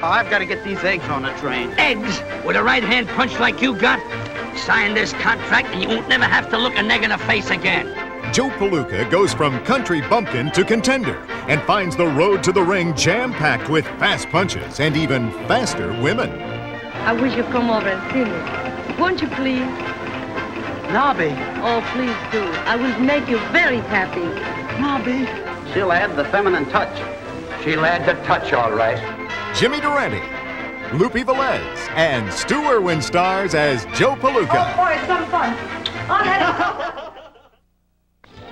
Oh, I've got to get these eggs on the train. Eggs? With a right hand punch like you got? Sign this contract and you won't never have to look a neg in the face again. Joe Palooka goes from country bumpkin to contender and finds the road to the ring jam-packed with fast punches and even faster women. I wish you'd come over and see me. Won't you please? Nobby. Oh, please do. I will make you very happy. Nobby. She'll add the feminine touch. She'll add the touch, all right. Jimmy Durante, Lupe Velez, and Stu Erwin stars as Joe Palooka. Oh, boy, it's some fun. I'll have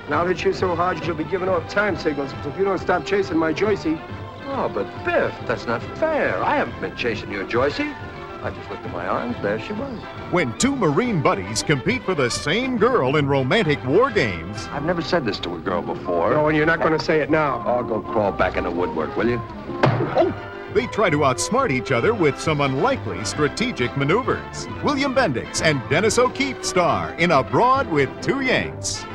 Now that you're so hard, you'll be giving off time signals if you don't stop chasing my Joycey. Oh, but Biff, that's not fair. I haven't been chasing your Joycey. I just looked at my arms. There she was. When two Marine buddies compete for the same girl in romantic war games, I've never said this to a girl before. Oh, and you're not going to say it now. I'll go crawl back in the woodwork, will you? Oh! They try to outsmart each other with some unlikely strategic maneuvers. William Bendix and Dennis O'Keefe star in Abroad with Two Yanks.